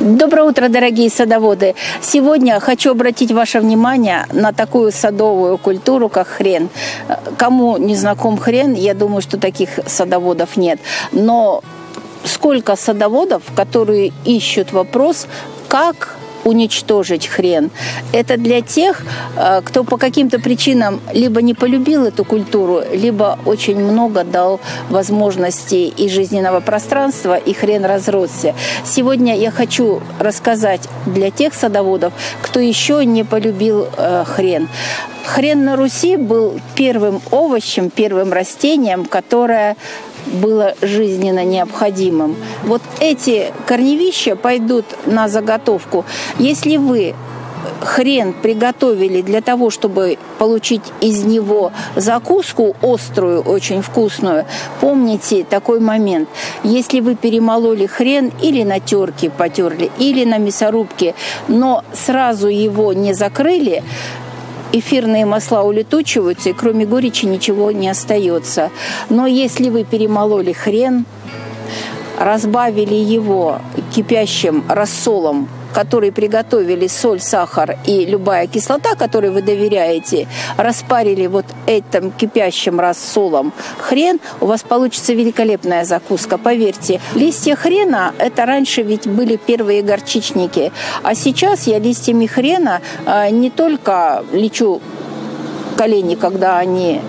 Доброе утро, дорогие садоводы! Сегодня хочу обратить ваше внимание на такую садовую культуру, как хрен. Кому не знаком хрен, я думаю, что таких садоводов нет. Но сколько садоводов, которые ищут вопрос, как уничтожить хрен. Это для тех, э, кто по каким-то причинам либо не полюбил эту культуру, либо очень много дал возможностей и жизненного пространства, и хрен разросся. Сегодня я хочу рассказать для тех садоводов, кто еще не полюбил э, хрен. Хрен на Руси был первым овощем, первым растением, которое было жизненно необходимым. Вот эти корневища пойдут на заготовку. Если вы хрен приготовили для того, чтобы получить из него закуску острую, очень вкусную, помните такой момент. Если вы перемололи хрен или на терке потерли, или на мясорубке, но сразу его не закрыли, эфирные масла улетучиваются, и кроме горечи ничего не остается. Но если вы перемололи хрен, разбавили его кипящим рассолом который приготовили соль, сахар и любая кислота, которой вы доверяете, распарили вот этим кипящим рассолом хрен, у вас получится великолепная закуска. Поверьте, листья хрена – это раньше ведь были первые горчичники, а сейчас я листьями хрена э, не только лечу колени, когда они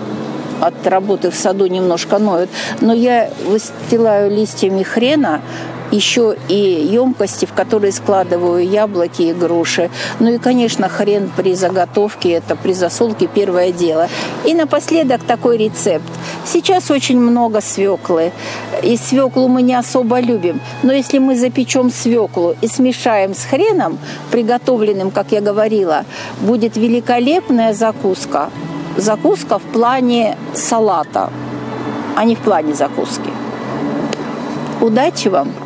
от работы в саду немножко ноют, но я выстилаю листьями хрена еще и емкости, в которые складываю яблоки и груши. Ну и, конечно, хрен при заготовке, это при засолке первое дело. И напоследок такой рецепт. Сейчас очень много свеклы. И свеклу мы не особо любим. Но если мы запечем свеклу и смешаем с хреном, приготовленным, как я говорила, будет великолепная закуска. Закуска в плане салата, а не в плане закуски. Удачи вам!